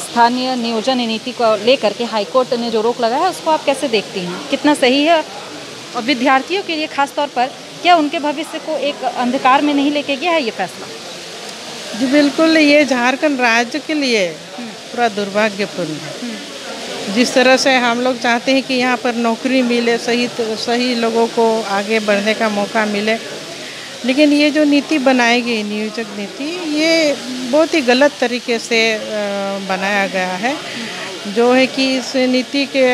स्थानीय नियोजन नीति को लेकर के हाईकोर्ट ने जो रोक लगाया है उसको आप कैसे देखती हैं? कितना सही है? और विद्यार्थियों के लिए खास तौर पर क्या उनके भविष्य को एक अंधकार में नहीं लेके गया है ये फैसला? जी बिल्कुल ये झारखंड राज्य के लिए पूरा दुर्भाग्यपूर्ण है। जिस तरह से हम लोग चाहते हैं कि यहाँ पर नौकरी मिले सही सही लोगों को आगे बढ़ने का मौका मिले लेकिन ये जो नीति बनाई गई नियोजक नीति ये बहुत ही गलत तरीके से बनाया गया है। जो है कि इस नीति के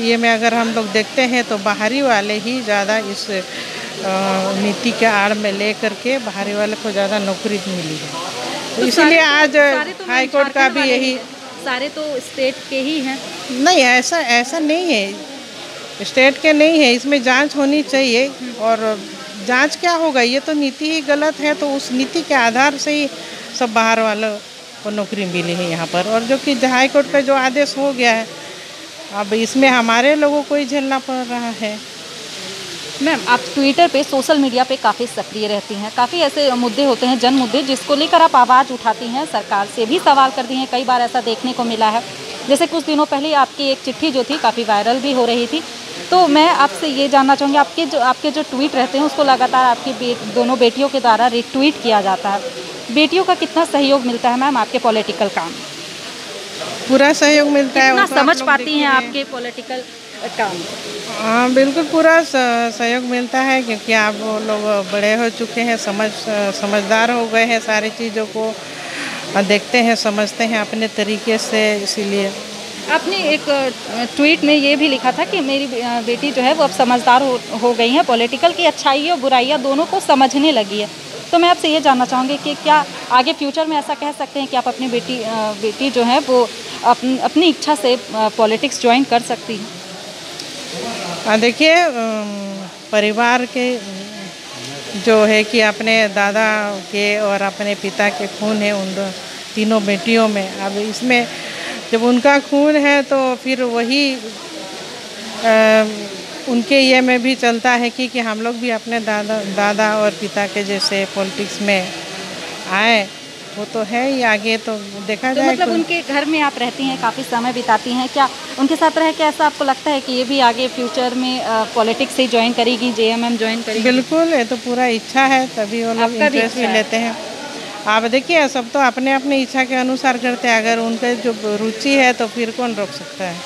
ये में अगर हम लोग देखते हैं तो बाहरी वाले ही ज़्यादा इस नीति के आड़ में ले करके बाहरी वाले को ज़्यादा नौकरी मिली है। तो इसीलिए आज हाई कोर्ट का भी यही सारे तो स्टेट के ही हैं। नहीं ऐसा ऐसा नहीं है। स्टेट के नहीं है इसमें जाँच होनी चाहिए और जाँच क्या होगा? ये तो नीति ही गलत है तो उस नीति के आधार से ही सब बाहर वालों को नौकरी मिली है यहाँ पर। और जो कि हाई कोर्ट का जो आदेश हो गया है अब इसमें हमारे लोगों को ही झेलना पड़ रहा है। मैम आप ट्विटर पे सोशल मीडिया पे काफ़ी सक्रिय रहती हैं। काफ़ी ऐसे मुद्दे होते हैं जन मुद्दे जिसको लेकर आप आवाज़ उठाती हैं। सरकार से भी सवाल करती हैं कई बार ऐसा देखने को मिला है। जैसे कुछ दिनों पहले आपकी एक चिट्ठी जो थी काफ़ी वायरल भी हो रही थी। तो मैं आपसे ये जानना चाहूँगी आपके जो आपके जो ट्वीट रहते हैं उसको लगातार आपकी बे, दोनों बेटियों के द्वारा रिट्वीट किया जाता है। बेटियों का कितना सहयोग मिलता है मैम आपके पॉलिटिकल काम? पूरा सहयोग मिलता है कितना समझ पाती हैं आपके पॉलिटिकल काम? हाँ बिल्कुल पूरा सहयोग मिलता है क्योंकि आप लोग बड़े हो चुके हैं समझ समझदार हो गए हैं सारी चीज़ों को देखते हैं समझते हैं अपने तरीके से इसीलिए। आपने एक ट्वीट में ये भी लिखा था कि मेरी बेटी जो है वो अब समझदार हो, हो गई है पॉलिटिकल की अच्छाई और बुराइयाँ दोनों को समझने लगी है। तो मैं आपसे ये जानना चाहूँगी कि क्या आगे फ्यूचर में ऐसा कह सकते हैं कि आप अपनी बेटी बेटी जो है वो अपनी अपनी इच्छा से पॉलिटिक्स ज्वाइन कर सकती हैं? देखिए परिवार के जो है कि अपने दादा के और अपने पिता के खून है उन तीनों बेटियों में। अब इसमें जब उनका खून है तो फिर वही आ, उनके ये में भी चलता है कि कि हम लोग भी अपने दादा दादा और पिता के जैसे पॉलिटिक्स में आए। वो तो है ही आगे तो देखा तो जाए मतलब उनके घर में आप रहती हैं काफ़ी समय बिताती हैं। क्या उनके साथ रह के ऐसा आपको लगता है कि ये भी आगे फ्यूचर में पॉलिटिक्स से ज्वाइन करेगी जे एम एम ज्वाइन करेगी? बिल्कुल ये तो पूरा इच्छा है तभी वो लोग इंटरेस्ट भी लेते हैं। आप देखिए सब तो अपने अपने इच्छा के अनुसार करते हैं। अगर उनके जो रुचि है तो फिर कौन रोक सकता है?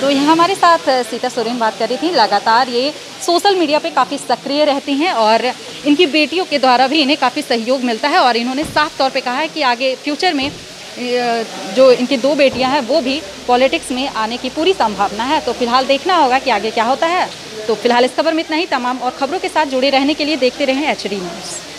तो यहाँ हमारे साथ सीता सोरेन बात कर रही थी। लगातार ये सोशल मीडिया पे काफ़ी सक्रिय रहती हैं और इनकी बेटियों के द्वारा भी इन्हें काफ़ी सहयोग मिलता है और इन्होंने साफ़ तौर पे कहा है कि आगे फ्यूचर में जो इनकी दो बेटियाँ हैं, वो भी पॉलिटिक्स में आने की पूरी संभावना है। तो फ़िलहाल देखना होगा कि आगे क्या होता है। तो फ़िलहाल इस खबर में इतना ही। तमाम और खबरों के साथ जुड़े रहने के लिए देखते रहें एच डी न्यूज़।